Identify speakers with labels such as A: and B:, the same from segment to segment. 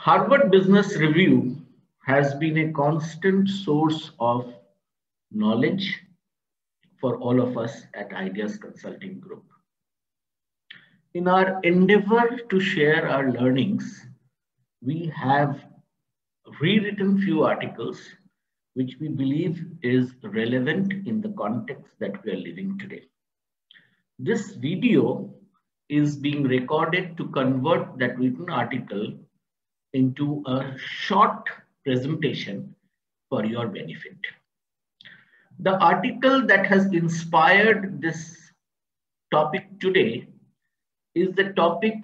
A: Harvard Business Review has been a constant source of knowledge for all of us at Aidias Consulting Group. In our endeavor to share our learnings, we have rewritten few articles which we believe is relevant in the context that we are living today. This video is being recorded to convert that written article into a short presentation for your benefit. The article that has inspired this topic today is the topic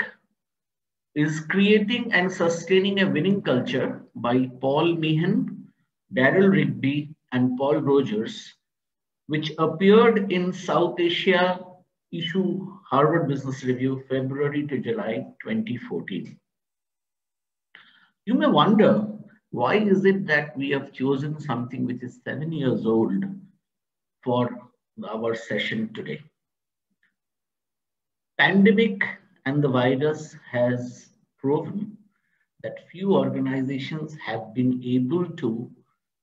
A: is creating and sustaining a winning culture by Paul Meehan, Darrell Rigby, and Paul Rogers, which appeared in South Asia issue Harvard Business Review, February to July 2014. You may wonder, why is it that we have chosen something which is seven years old for our session today? Pandemic and the virus has proven that few organizations have been able to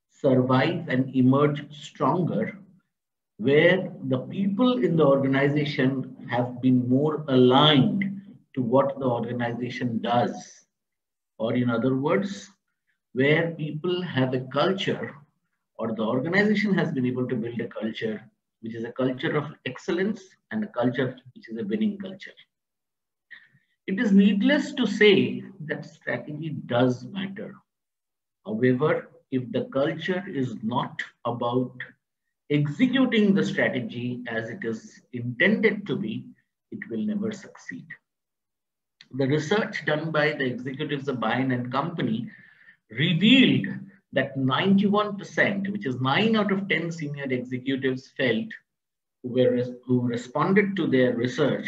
A: survive and emerge stronger where the people in the organization have been more aligned to what the organization does or in other words, where people have a culture or the organization has been able to build a culture which is a culture of excellence and a culture which is a winning culture. It is needless to say that strategy does matter. However, if the culture is not about executing the strategy as it is intended to be, it will never succeed the research done by the executives of Bain and Company revealed that 91%, which is 9 out of 10 senior executives felt who, were, who responded to their research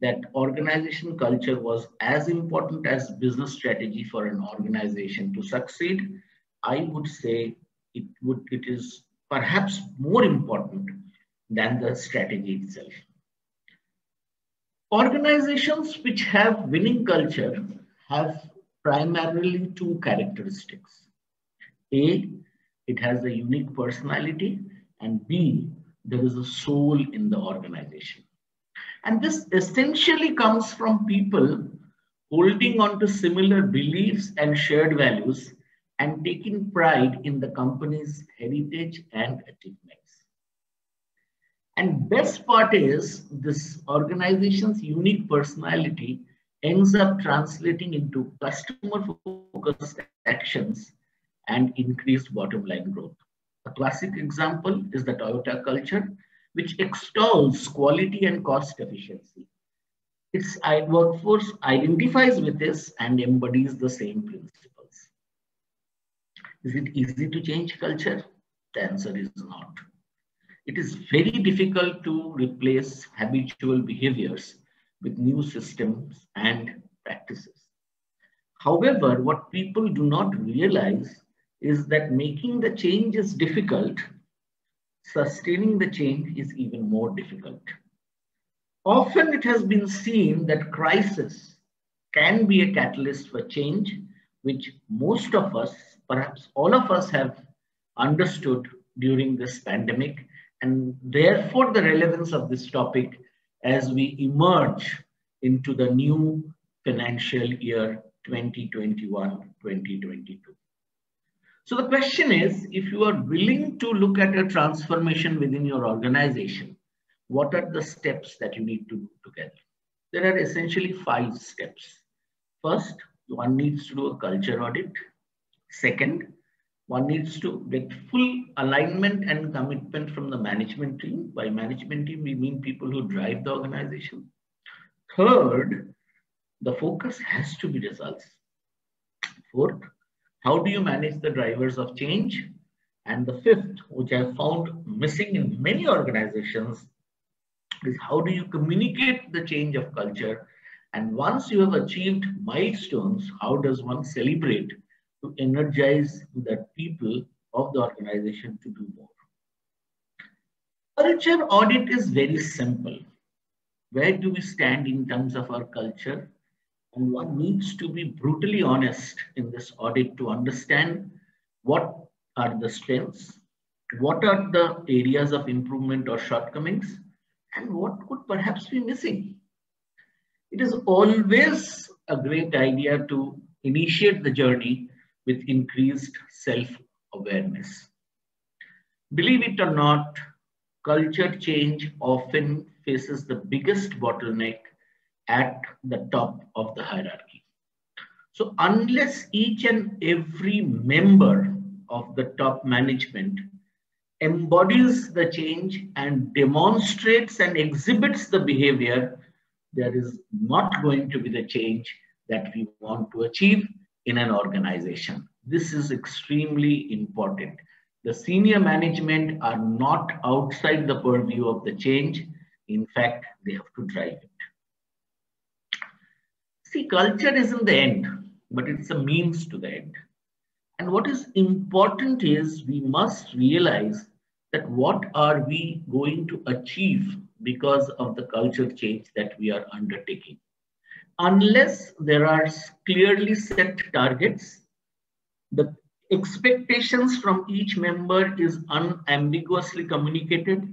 A: that organization culture was as important as business strategy for an organization to succeed. I would say it, would, it is perhaps more important than the strategy itself. Organizations which have winning culture have primarily two characteristics. A, it has a unique personality, and B, there is a soul in the organization. And this essentially comes from people holding on to similar beliefs and shared values and taking pride in the company's heritage and achievements. And best part is this organization's unique personality ends up translating into customer focused actions and increased bottom line growth. A classic example is the Toyota culture, which extols quality and cost efficiency. Its workforce identifies with this and embodies the same principles. Is it easy to change culture? The answer is not it is very difficult to replace habitual behaviors with new systems and practices. However, what people do not realize is that making the change is difficult, sustaining the change is even more difficult. Often it has been seen that crisis can be a catalyst for change, which most of us, perhaps all of us have understood during this pandemic and therefore the relevance of this topic as we emerge into the new financial year 2021-2022. So the question is, if you are willing to look at a transformation within your organization, what are the steps that you need to do together? There are essentially five steps. First, one needs to do a culture audit. Second, one needs to get full alignment and commitment from the management team. By management team, we mean people who drive the organization. Third, the focus has to be results. Fourth, how do you manage the drivers of change? And the fifth, which I found missing in many organizations, is how do you communicate the change of culture? And once you have achieved milestones, how does one celebrate to energize the people of the organization to do more. Culture audit is very simple. Where do we stand in terms of our culture? And one needs to be brutally honest in this audit to understand what are the strengths, what are the areas of improvement or shortcomings, and what could perhaps be missing. It is always a great idea to initiate the journey with increased self-awareness. Believe it or not, culture change often faces the biggest bottleneck at the top of the hierarchy. So unless each and every member of the top management embodies the change and demonstrates and exhibits the behavior, there is not going to be the change that we want to achieve in an organization. This is extremely important. The senior management are not outside the purview of the change. In fact, they have to drive it. See, culture isn't the end, but it's a means to the end. And what is important is we must realize that what are we going to achieve because of the culture change that we are undertaking. Unless there are clearly set targets, the expectations from each member is unambiguously communicated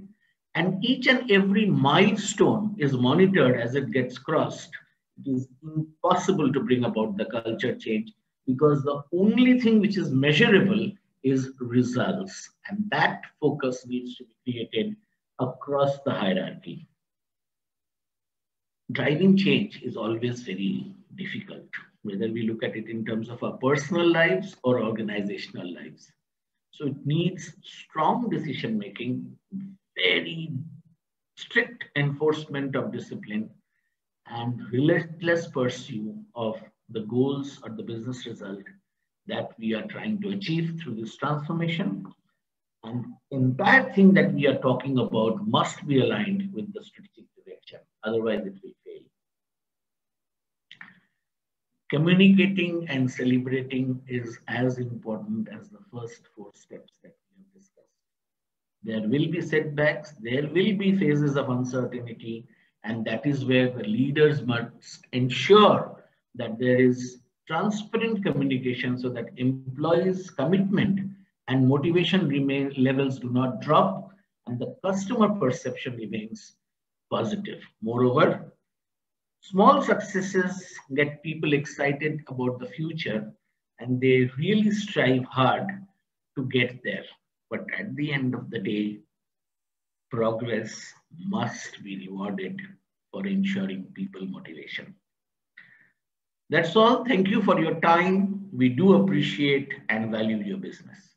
A: and each and every milestone is monitored as it gets crossed it is impossible to bring about the culture change because the only thing which is measurable is results. And that focus needs to be created across the hierarchy. Driving change is always very difficult, whether we look at it in terms of our personal lives or organizational lives. So it needs strong decision making, very strict enforcement of discipline, and relentless pursuit of the goals or the business result that we are trying to achieve through this transformation. And entire thing that we are talking about must be aligned with the strategic direction. Otherwise, it will Communicating and celebrating is as important as the first four steps that we have discussed. There will be setbacks, there will be phases of uncertainty, and that is where the leaders must ensure that there is transparent communication so that employees' commitment and motivation remain, levels do not drop and the customer perception remains positive. Moreover, small successes get people excited about the future and they really strive hard to get there. But at the end of the day, progress must be rewarded for ensuring people motivation. That's all. Thank you for your time. We do appreciate and value your business.